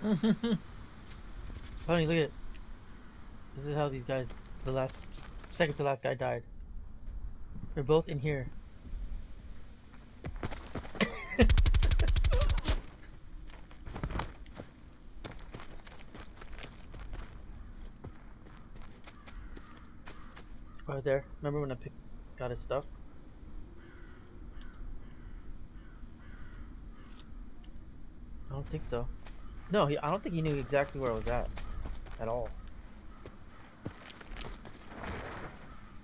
Funny, look at it. This is how these guys, the last, second to last guy died. They're both in here. right there. Remember when I picked, got his stuff? I don't think so. No, he, I don't think he knew exactly where I was at. At all.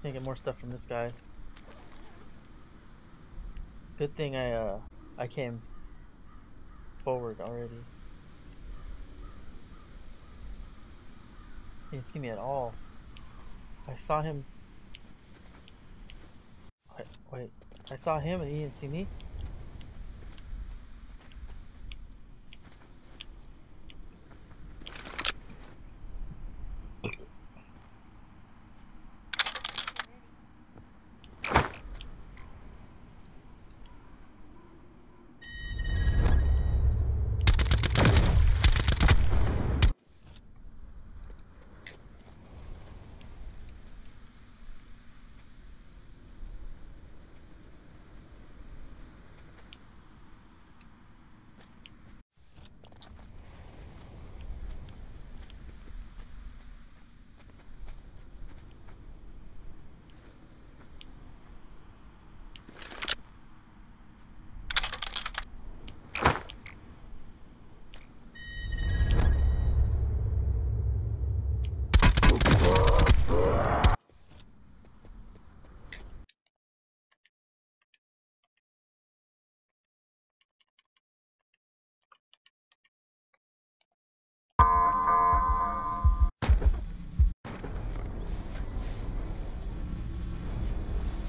Can't get more stuff from this guy. Good thing I, uh, I came forward already. He didn't see me at all. I saw him. Wait, wait. I saw him and he didn't see me?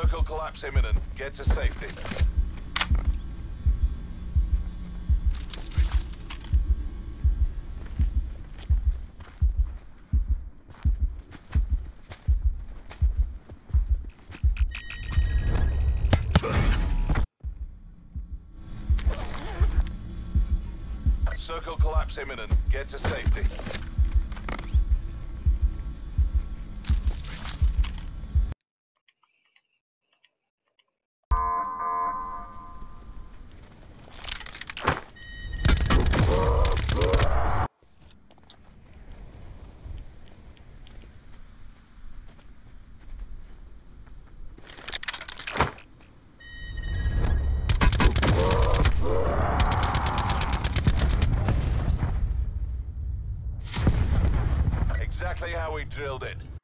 Circle collapse imminent. Get to safety. Circle collapse imminent. Get to safety. Exactly how we drilled it.